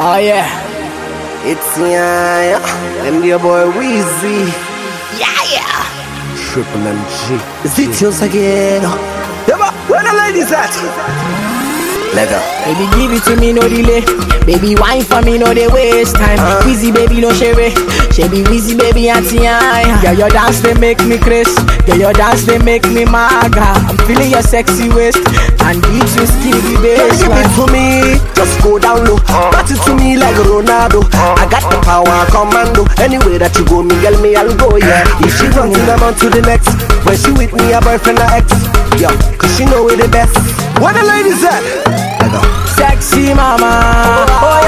Oh yeah. It's yeah, yeah. Them dear boy Weezy. Yeah, yeah. Triple MG. Is it yours again? Yeah, but where the ladies at? Let go. Baby, give it to me, no delay. Baby, wine for me, no they waste time. Uh. Wheezy, baby, no share. Shabby, wheezy, baby, auntie, aye. Girl, your dance, they make me crazy. Girl, your dance, they make me maga. I'm feeling your sexy waist. And beat you skinny Girl, give it to me, just go down low. Uh-huh. Got it to me like Ronaldo. Uh-huh. I got the power, commando. Anywhere that you go, me girl, me I'll go, yeah. If she runs in, I'm on to the next. When she with me, a boyfriend or ex. Yeah, cause she know we the best. Where the ladies at? Sexy mama, oh yeah,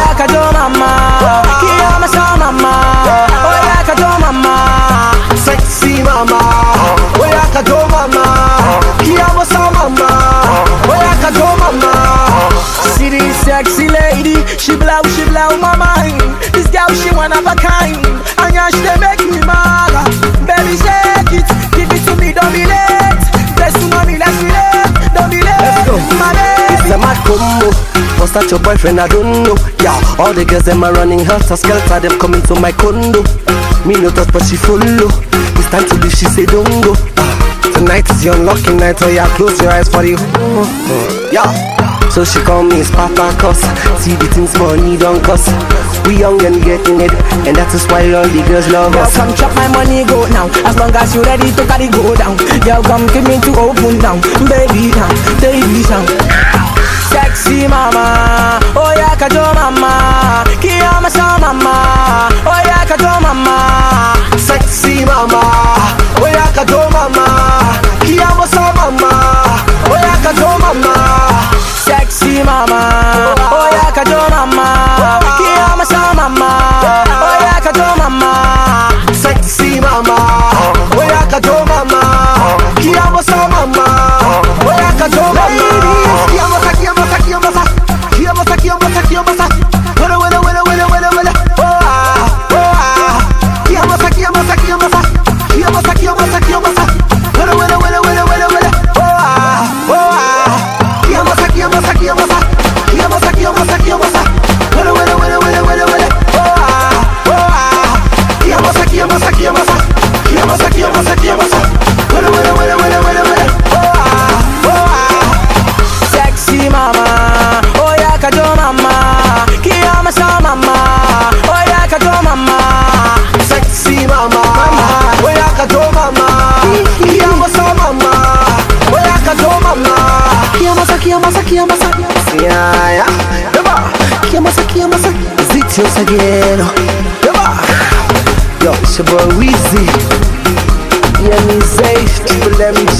She dey make me mad. Baby, shake it, give it to me, don't be late. Do money, let's relate, don't be late. Let's go. my It's baby. a mad combo. Was that your boyfriend? I don't know. Yeah, all the girls them are running helter skelter. Them coming to my condo. Me no touch, but she follow. It's time to leave. She say don't go. Ah, tonight is your unlucky night. Oh yeah, close your eyes for the. Yeah. So she call me Spartacus See the things money don't cost We young and getting it And that is why all the girls love us come chop my money, go now. As long as you ready to carry go down. Girl, come give me to open down. Baby, down, baby, Kiyamo sa, kiyamo sa, kiyamo sa, kiyamo sa, kiyamo sa, kiyamo sa. Wele, wele, wele, wele, wele, wele. Oh ah, oh ah. Sexy mama, oh yeah, kajo mama. Kiyama sa mama, oh yeah, kajo mama. Sexy mama, oya kajo mama, kiyamo sa mama, oya kajo mama. Kiyamo sa, kiyamo sa, kiyamo sa. Yeah, yeah. Yaba, kiyamo sa, kiyamo sa. Is it yours again? Yaba, yo, it's your boy Weezy. Yeah, me safe, Triple MG. Yeah.